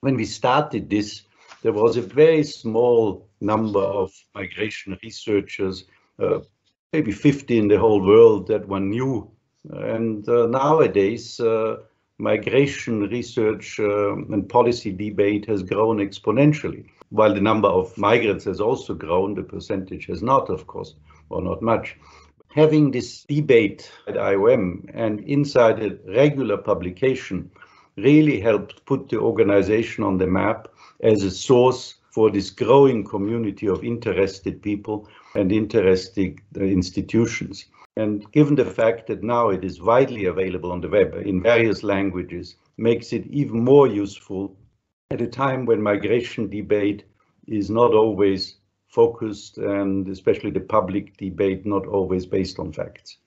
when we started this, there was a very small number of migration researchers, uh, maybe 50 in the whole world that one knew. And uh, nowadays, uh, migration research uh, and policy debate has grown exponentially. While the number of migrants has also grown, the percentage has not, of course, or not much. Having this debate at IOM and inside a regular publication really helped put the organization on the map as a source for this growing community of interested people and interested institutions. And given the fact that now it is widely available on the web in various languages, makes it even more useful at a time when migration debate is not always focused and especially the public debate not always based on facts.